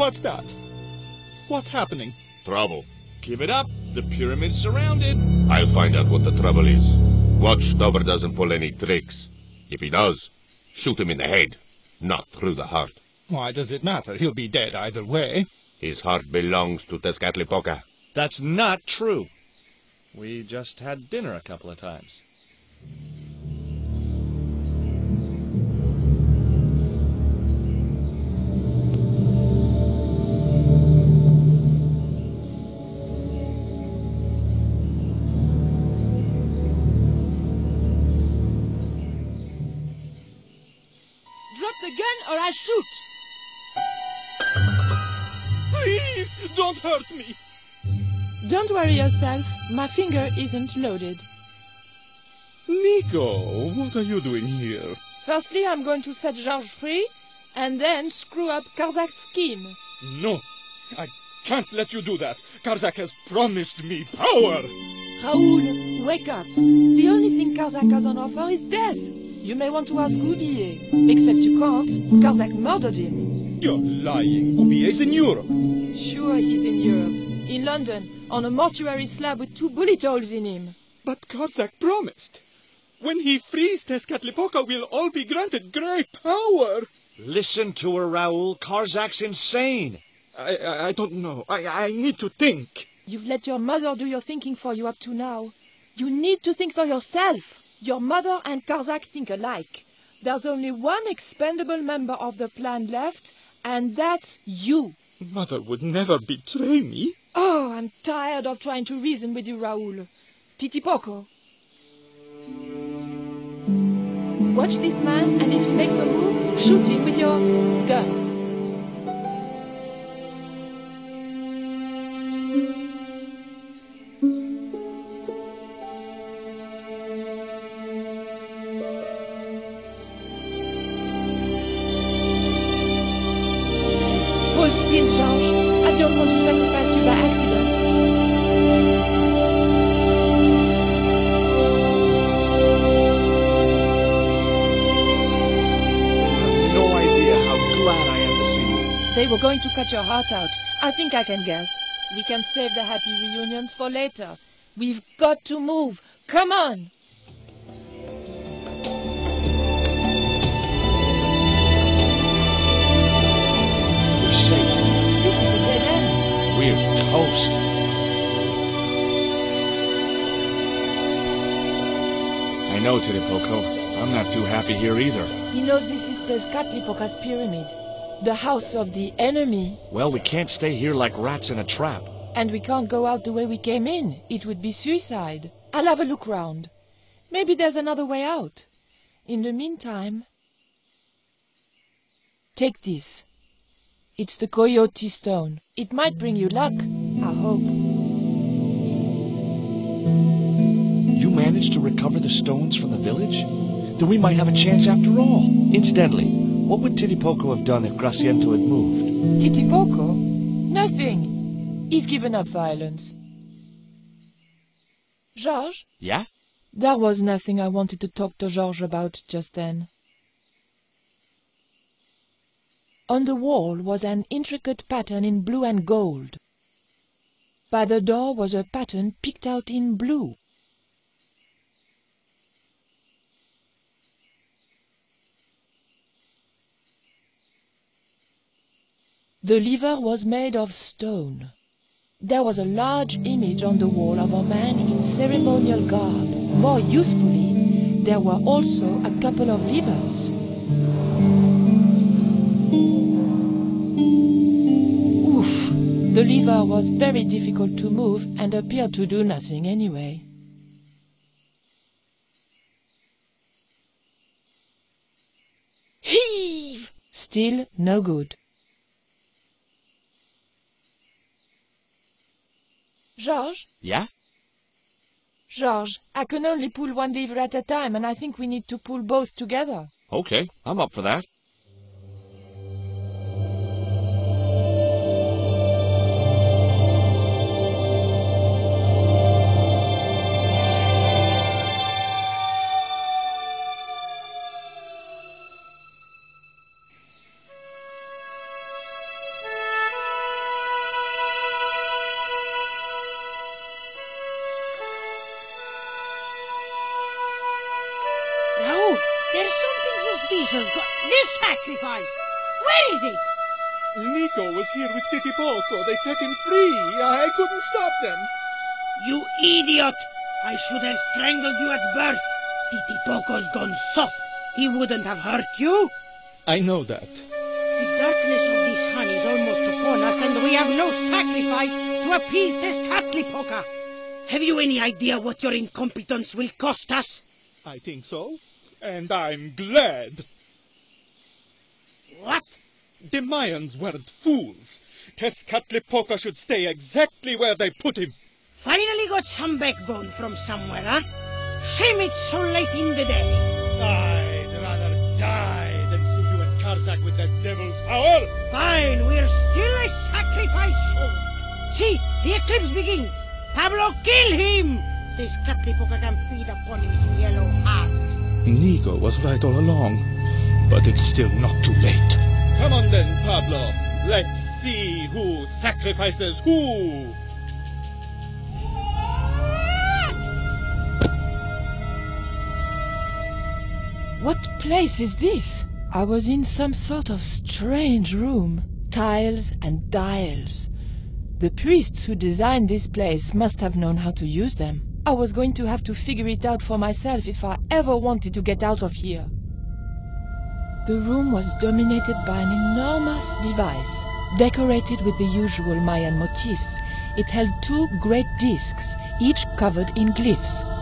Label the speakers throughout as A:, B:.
A: What's that? What's happening?
B: Trouble.
A: Give it up. The pyramid's surrounded.
B: I'll find out what the trouble is. Watch Stobbart doesn't pull any tricks. If he does, shoot him in the head, not through the heart.
A: Why does it matter? He'll be dead either way.
B: His heart belongs to Tezcatlipoca.
C: That's not true. We just had dinner a couple of times.
D: Or I shoot!
A: Please, don't hurt me.
D: Don't worry yourself. My finger isn't loaded.
A: Nico, what are you doing here?
D: Firstly, I'm going to set George free, and then screw up Karzac's scheme.
A: No, I can't let you do that. Karzac has promised me power.
D: Raoul, wake up. The only thing Karzac has on offer is death. You may want to ask Oubier. Except you can't. Karzac murdered him.
A: You're lying. Oubier's in Europe.
D: Sure, he's in Europe. In London, on a mortuary slab with two bullet holes in him.
A: But Karzac promised. When he frees Tezcatlipoca, we'll all be granted great power.
C: Listen to her, Raoul. Karzac's insane.
A: I, I, I don't know. I, I need to think.
D: You've let your mother do your thinking for you up to now. You need to think for yourself. Your mother and Karzac think alike. There's only one expendable member of the plan left, and that's you.
A: Mother would never betray me.
D: Oh, I'm tired of trying to reason with you, Raoul. Titipoco. Watch this man, and if he makes a move, shoot him with your gun. They were going to cut your heart out. I think I can guess. We can save the happy reunions for later. We've got to move. Come on!
C: We're safe.
D: This is a dead end.
C: We're toast. I know, Titipoco. I'm not too happy here either.
D: He knows this is Tezcatlipoca's pyramid, the house of the enemy.
C: Well, we can't stay here like rats in a trap.
D: And we can't go out the way we came in. It would be suicide. I'll have a look round. Maybe there's another way out. In the meantime... Take this. It's the Coyote Stone. It might bring you luck, I hope.
C: You managed to recover the stones from the village? Then we might have a chance after all. Incidentally, what would Titipoco have done if Graciento had moved?
D: Titipoco? Nothing. He's given up violence. Georges?
C: Yeah?
D: There was nothing I wanted to talk to Georges about just then. On the wall was an intricate pattern in blue and gold. By the door was a pattern picked out in blue. The lever was made of stone. There was a large image on the wall of a man in ceremonial garb. More usefully, there were also a couple of levers. Oof! The lever was very difficult to move and appeared to do nothing anyway. Heave! Still no good. Georges?
C: Yeah?
D: George, I can only pull one lever at a time, and I think we need to pull both together.
C: Okay, I'm up for that.
A: Nico was here with Titipoco. They set him free. I couldn't stop them.
E: You idiot! I should have strangled you at birth. Titipoco's gone soft. He wouldn't have hurt you.
A: I know that.
E: The darkness of this sun is almost upon us, and we have no sacrifice to appease Tezcatlipoca. Have you any idea what your incompetence will cost us?
A: I think so. And I'm glad.
E: What?
A: The Mayans weren't fools. Tezcatlipoca should stay exactly where they put him.
E: Finally got some backbone from somewhere, huh? Shame it's so late in the day.
A: I'd rather die than see you and Karzac with that devil's power.
E: Fine, we're still a sacrifice short. See, the eclipse begins. Pablo, kill him! This Catlipoca can feed upon his yellow heart.
A: Nico was right all along, but it's still not too late. Come on then, Pablo. Let's see who sacrifices who.
D: What place is this? I was in some sort of strange room. Tiles and dials. The priests who designed this place must have known how to use them. I was going to have to figure it out for myself if I ever wanted to get out of here. The room was dominated by an enormous device, decorated with the usual Mayan motifs. It held two great discs, each covered in glyphs.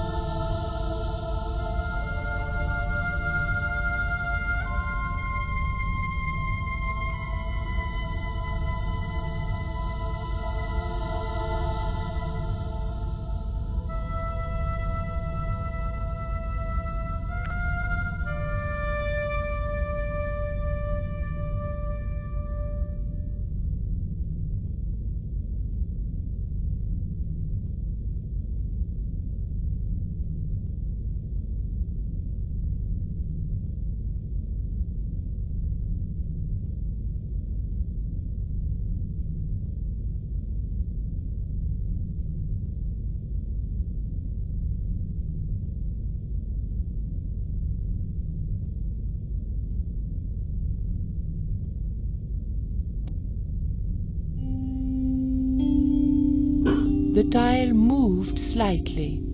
D: The tile moved slightly.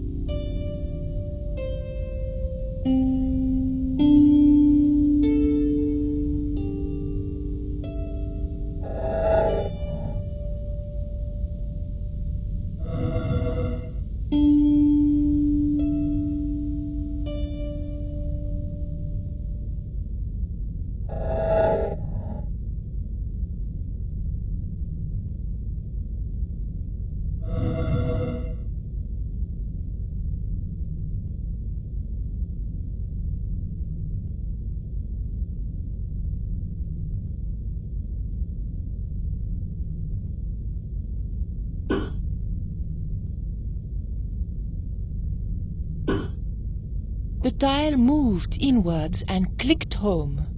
D: The tile moved inwards and clicked home.